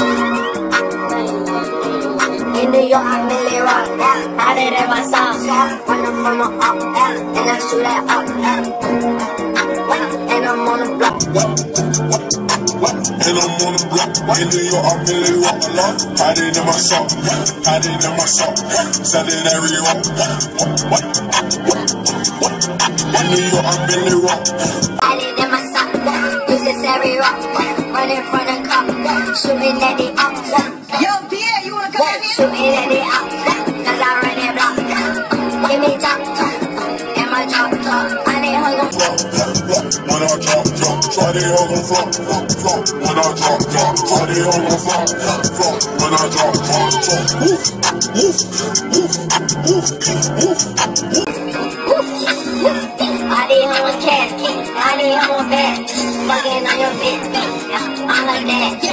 In New York, I really rock. I did it myself. Running from the up, and I shoot that up. And I'm on the block. And I'm on the block. In New York, I really rock lot. In my sock. Hide it in my sock. Sell it every rock. In New York, I really rock. I did it myself. This is every rock. Running from the cop. Shooting at the up. Yo, Pierre, you wanna come in here? Shooting at the up. Cause I run it block. Give me top. And my drop top. I didn't hug 'em. Flop, flop, flop. When I drop, drop. Try they all gon' flop, flop, flop. When I drop, drop. Try they all gon' flop, flop, flop. When I drop, drop, drop. Woof, woof, woof, woof, woof, woof. I did home with cat. I did home with bad. Fucking on your bitch. I'm like that.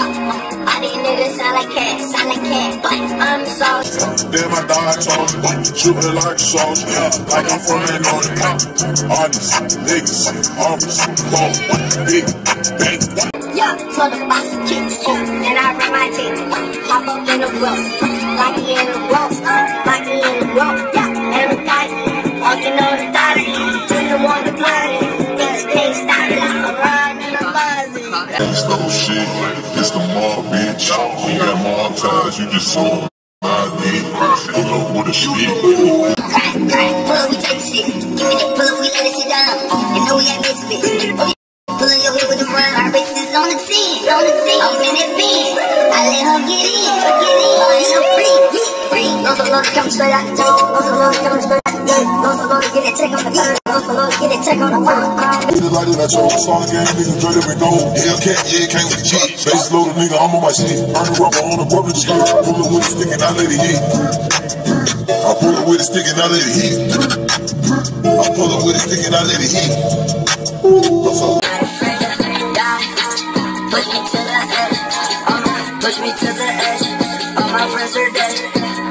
I these niggas sound like cats, sound like cat. But I'm so. Then my dog told shooting like sauce, yeah, like I'm from the north. Artists, niggas, arms, ball, big, bang. Yeah, so the boss kicks and I run my team. Hop up in the rope, like in the Ties, you just saw my dick. Stick. Crack, crack, pull we shit. Give me the pull we let it sit down. You know we it. Pulling your head with the run, our is on the team, on the team. I'm in that bin. I let her get in, get in. I'm free, free. No so long, come straight out the gate. No so long, come straight No so get check on the get I Saw the game, nigga, dread every goal. Yeah, cat, yeah, came with the G. Face loaded, nigga, I'm on my shit. Burn rubber on the public street. Pull it with a stick and I let it hit. I pull it with a stick and I let it hit. I pull it with a stick and I let it hit. What's up? To. Push me to the edge. Oh push me to the edge. All my friends are dead.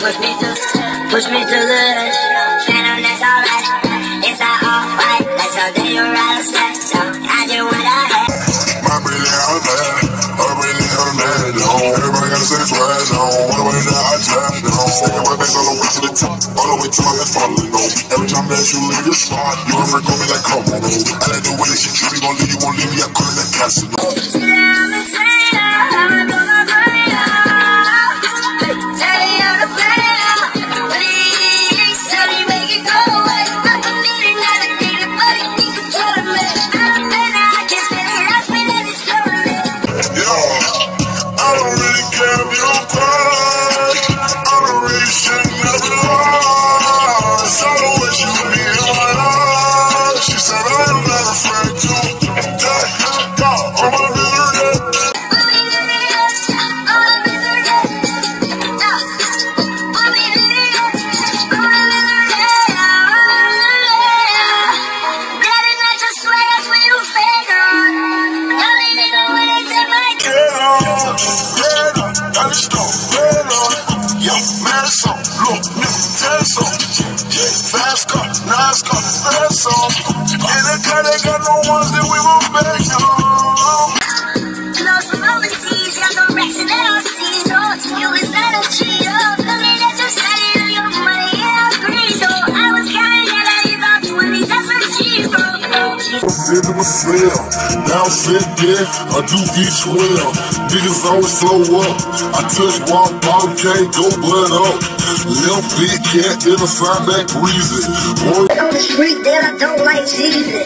Push me to, push me to the edge. I really out there. Everybody got the same swag on. The way down, I jabbed on. Taking my back all the way to the top. All the way to my left, falling on. Every time that you leave your spot, you a call me like, come on. I like the way that she treat me, gon' leave you, won't leave me. I it that casino. Fast car, nice car, fast song. In the car, they got no ones that we were back on. Nigga was slim, now sit there, I do each well. Niggas always slow up, I touch one bottom, can't go blood up. Little big cat, then I sign back breezy. Boy, on the street that I don't like Jesus.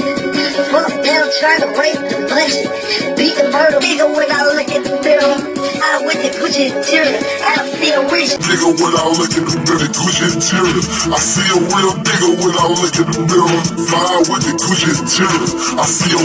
Fuck them trying to rape the blessing. Beat the murder nigga when I look at the mirror. I with the Gucci interior. I feel rich. nigga when I look in the Gucci interior. I see a real nigga when I look in the mirror. Fire with the Gucci interior. I see a